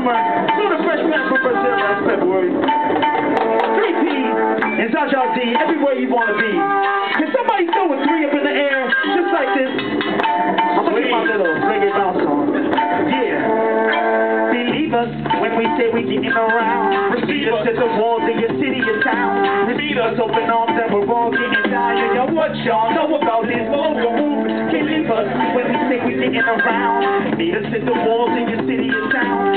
summer. So the fresh back from Brazil last February. 3P and Zaja D, everywhere you want to be. Can somebody throw a three up in the air, just like this? I'm gonna get my little reggae bounce on. Yeah. Believe us when we say we're getting around. Receive us at the walls of your city or town. Receive us open arms and we're all getting down. Yo, what y'all know about this local movement? Can't us when we say we're getting around. Meet us at the walls of your city or town.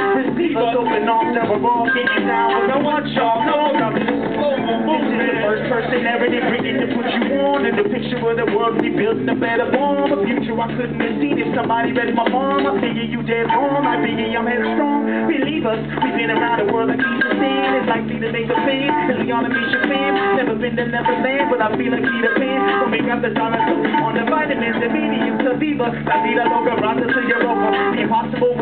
Receive us open arms and we're all getting down. Yo, what y'all know about this local movement? The first person narrative written to put you on in the picture of the world we building a better form. A future I couldn't have seen if somebody read my palm. I figure you dead wrong. I figure I'm headstrong. Believe us, we've been around the world like Jesus said. It's likely to make a fan. Is Leon and Misha fan? Never been to Neverland, but I feel like Peter Pan. When we grab the dollar on the vitamins and mediums to Viva. La vida loca, rata to Europa. The impossible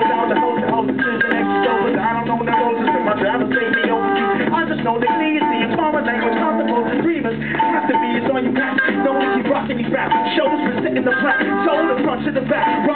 to dreamers. Have to be, it's all you got. Don't rocking these. Shoulders the the front to the back. We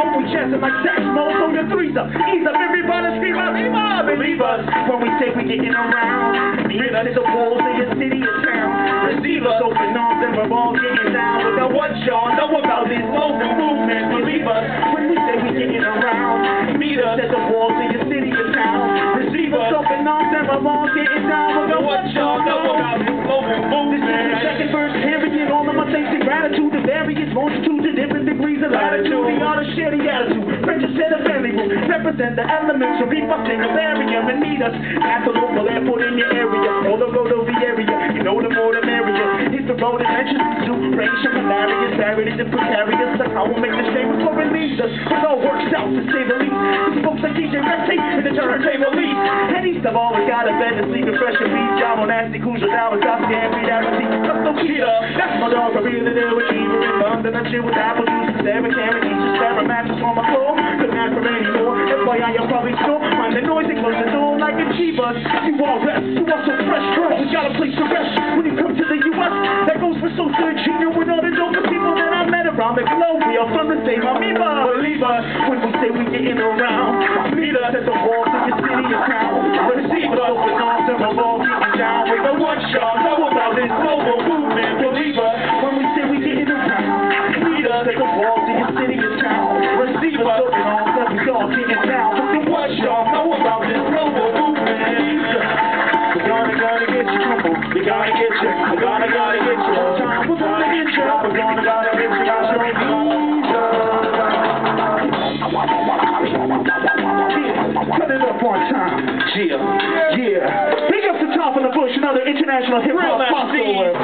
like sex. On your threes up. Ease up, everybody scream out, up, believe us. When we say we getting around. Us at the walls of your city or town. Receive us, open arms, and we're all getting down. Now what y'all know about this local movement? Believe us. When we say we getting around. Meet us at the walls of your city or town. Receive us, open arms, and we're all getting down. Now what y'all of latitude. We ought to share the attitude. French said a very room. Represent the elements of reef, singlarium, and meet us at the local airport in your area. Or the road over the area. You know the more the merrier. Hit the road to racial malaria, disparities and precarious. That's how we'll make the shame before it leaves us. It all works out to say the least. These folks like DJ Rexy and the turntable lead. And east of always got a bed to sleep and fresh and beat. Job on nasty, cool, your down, stop, can't read out, see. Let's. That's my dog, I really do achiever in Chill with apple juice and Sarah Karen, spare mattress on my floor. Couldn't ask for any more. FYI, probably sure. The noise close the door like a Chivas. You all rest, you are so fresh, we got a place to rest. When you come to the U.S., that goes for so good. You with all the dope people that I met around the globe. We are from the same amoeba. Believe us when we say we getting around. Meet us at the walls of your city or town. Receive us open arms and getting down. We know what Receive us open arms and we all getting down. We know what y'all know about this global movement. We're gonna, gonna get you. We gotta get you. We're gonna, gotta get you. Time, we're gonna get you. We're gonna, gotta get you. Gotta Cut it up on time. Yeah. Yeah. Big up to Top of the Bush, another international hip hop crossover.